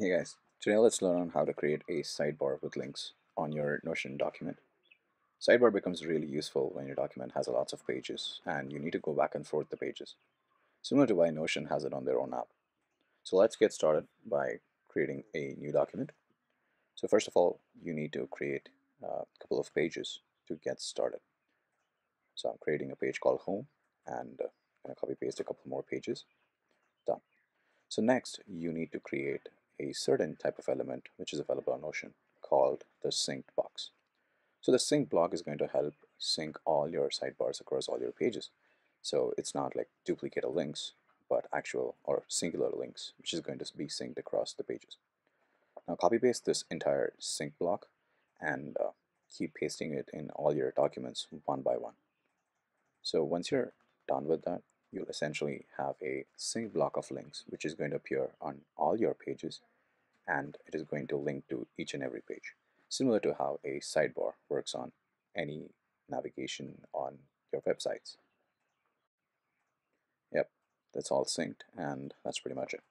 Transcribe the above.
Hey guys, today let's learn on how to create a sidebar with links on your Notion document. Sidebar becomes really useful when your document has lots of pages and you need to go back and forth the pages, similar to why Notion has it on their own app. So let's get started by creating a new document. So first of all, you need to create a couple of pages to get started. So I'm creating a page called home and uh, I'm going to copy paste a couple more pages. Done. So next you need to create a certain type of element which is available on Notion called the synced block. So the sync block is going to help sync all your sidebars across all your pages. So it's not like duplicated links, but actual or singular links, which is going to be synced across the pages. Now copy paste this entire sync block and uh, keep pasting it in all your documents one by one. So once you're done with that, you'll essentially have a sync block of links which is going to appear on all your pages and it is going to link to each and every page similar to how a sidebar works on any navigation on your websites. Yep, that's all synced and that's pretty much it.